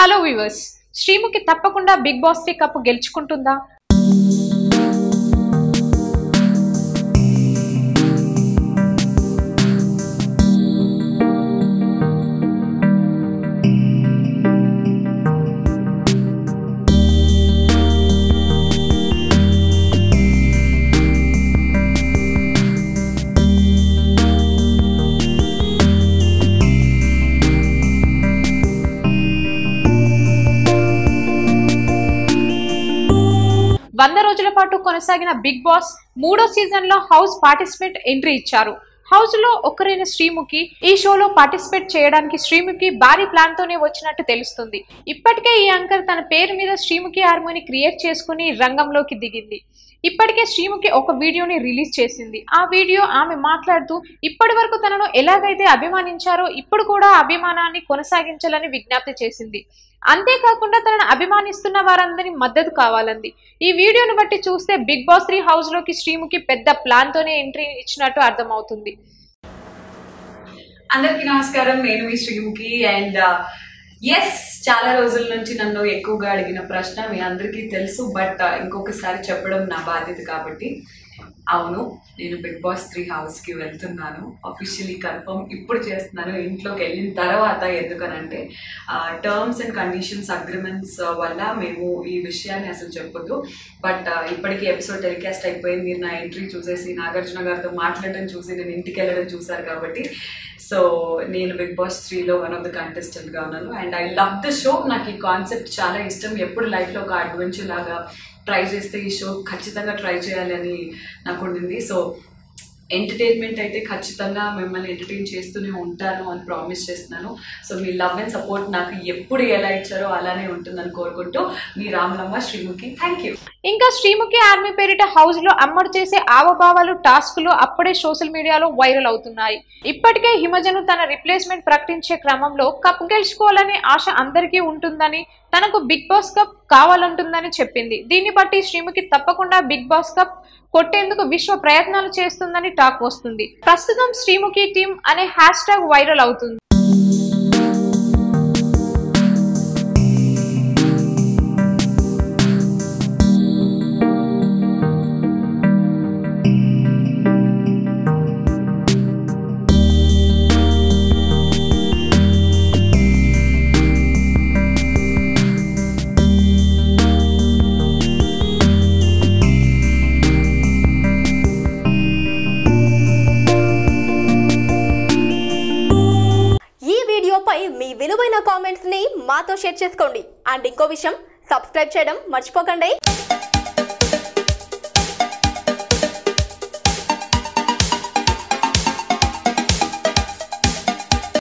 Hello viewers Sreemukhi తప్పకుండా big boss three cup గెలుచుకుంటుందా? వంద రోజుల పాటు కొనసాగిన బిగ్ బాస్ మూడో సీజన్లో హౌస్ పార్టిసిపేట్ ఎంట్రీ ఇచ్చారు. హౌస్లో ఒకరైన శ్రీముఖి ఈ షోలో పార్టిసిపేట్ చేయడానికి శ్రీముఖి భారీ ప్లాన్ తోనే వచ్చినట్టు తెలుస్తుంది. ఇప్పటికే ఈ యాంకర్ తన పేరు మీద శ్రీముఖి హార్మోని క్రియేట్ చేసుకుని రంగంలోకి దిగింది. ఇప్పటికే శ్రీముఖి ఒక వీడియోని రిలీజ్ చేసింది. ఆ వీడియో ఆమె మాట్లాడుతూ ఇప్పటి వరకు తనను ఎలాగైతే అభిమానించారో ఇప్పుడు కూడా అభిమానాన్ని కొనసాగించాలని విజ్ఞప్తి చేసింది. అంతేకాకుండా తనను అభిమానిస్తున్న వారందరి మద్దతు కావాలంది. ఈ వీడియోను బట్టి చూస్తే బిగ్ బాస్ త్రీ హౌస్లోకి శ్రీముఖి పెద్ద ప్లాన్ తోనే ఎంట్రీ ఇచ్చినట్టు అర్థమవుతుంది. అందరికీ నమస్కారం. నేను మీ శ్రీముఖి అండ్ ఎస్ చాలా రోజుల నుంచి నన్ను ఎక్కువగా అడిగిన ప్రశ్న మీ అందరికీ తెలుసు బట్ uh, ఇంకొకసారి చెప్పడం నా బాధ్యత కాబట్టి. అవును నేను బిగ్ బాస్ త్రీ హౌస్కి వెళ్తున్నాను. అఫీషియలీ కన్ఫర్మ్ ఇప్పుడు చేస్తున్నాను ఇంట్లోకి వెళ్ళిన తర్వాత ఎందుకనంటే టర్మ్స్ అండ్ కండిషన్స్ అగ్రిమెంట్స్ వల్ల మేము ఈ విషయాన్ని అసలు చెప్పొద్దు. బట్ uh, ఇప్పటికీ ఎపిసోడ్ టెలికాస్ట్ అయిపోయింది. మీరు నా ఎంట్రీ చూసేసి నాగార్జున గారితో మాట్లాడడం చూసి నేను ఇంటికి వెళ్ళడం చూశారు కాబట్టి సో నేను బిగ్ బాస్ త్రీలో వన్ ఆఫ్ ద కంటెస్టెంట్గా ఉన్నాను. And I love the show నాకు ఈ కాన్సెప్ట్ చాలా ఇష్టం. ఎప్పుడు లైఫ్లో ఒక అడ్వెంచర్ లాగా ట్రై చేస్తే ఈ షో ఖచ్చితంగా ట్రై చేయాలని నాకు ఉండింది. సో ఎంటర్టైన్మెంట్ అయితే ఖచ్చితంగా మిమ్మల్ని ఎంటర్టైన్ చేస్తూనే ఉంటాను అని ప్రామిస్ చేస్తున్నాను. సో మీ లవ్ అండ్ సపోర్ట్ నాకు ఎప్పుడు ఎలా ఇచ్చారో అలానే ఉంటుందని కోరుకుంటూ మీ రామలమ్మ శ్రీముఖి థ్యాంక్ యూ ఇంకా శ్రీముఖి ఆర్మీ పేరిట హౌస్లో అమ్మడు చేసే ఆవభావాలు టాస్క్లు అప్పుడే సోషల్ మీడియాలో వైరల్ అవుతున్నాయి. ఇప్పటికే హిమజను తన రిప్లేస్మెంట్ ప్రకటించే క్రమంలో కప్ గెలుచుకోవాలనే ఆశ అందరికీ ఉంటుందని తనకు బిగ్ బాస్ కప్ కావాలంటుందని చెప్పింది. దీన్ని బట్టి శ్రీముఖి తప్పకుండా బిగ్ బాస్ కప్ కొట్టేందుకు విశ్వ ప్రయత్నాలు చేస్తుందని టాక్ వస్తుంది. ప్రస్తుతం శ్రీముఖి టీం అనే హ్యాష్ ట్యాగ్ వైరల్ అవుతుంది. మాతో షేర్ చేసుకోండి. అండ్ ఇంకో విషయం సబ్స్క్రైబ్ చేయడం మర్చిపోకండి.